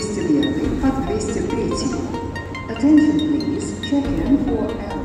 203. Attention please, check in for